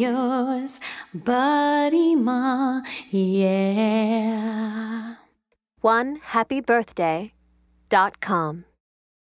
yours, buddy ma, yeah. One happy birthday dot com.